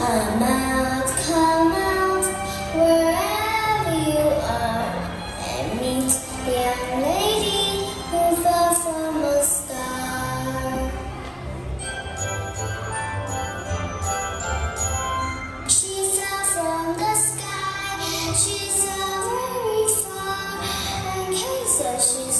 Come out, come out, wherever you are, and meet the young lady who fell from a star. She fell from the sky, she's so very far, and Kansas, she's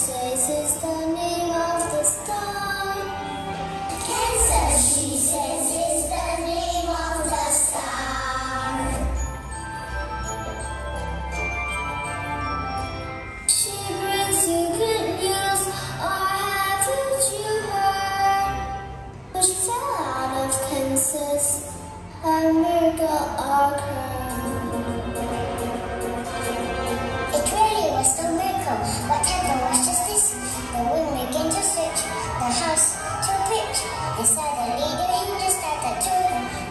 It really was no miracle. What was just this. The wind began to search the house to pitch. And suddenly the hinges started to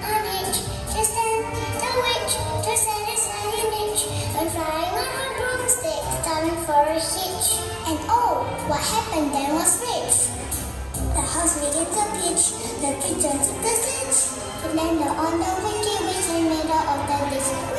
unhinge. Just then the witch, to satisfy her niche, went flying on her broomstick, starting for a hitch. And oh, what happened then was this. The house begins a pitch, the kitchen's a passage. The land on the wicked witch I made out of the dish.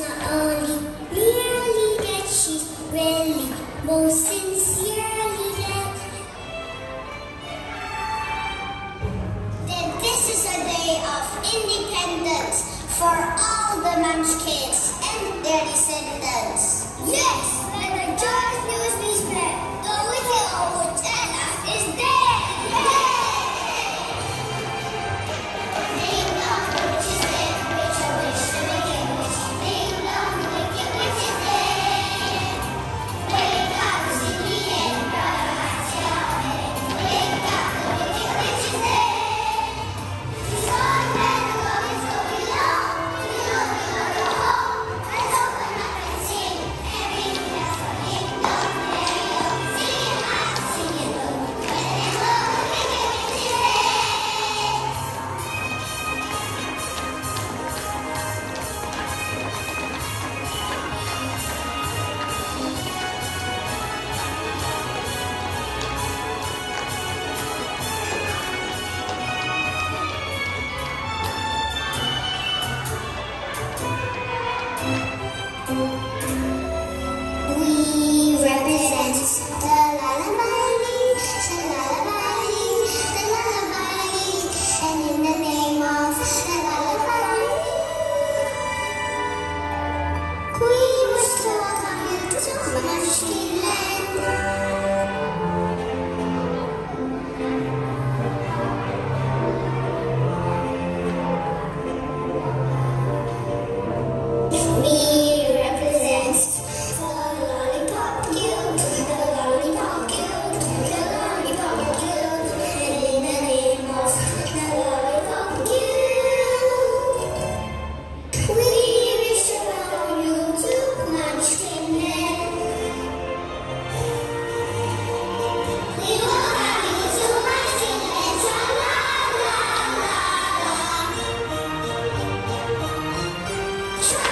Not only. Merely that she's really most sincerely that, that this is a day of independence for all the munchkins and their descendants. Thank.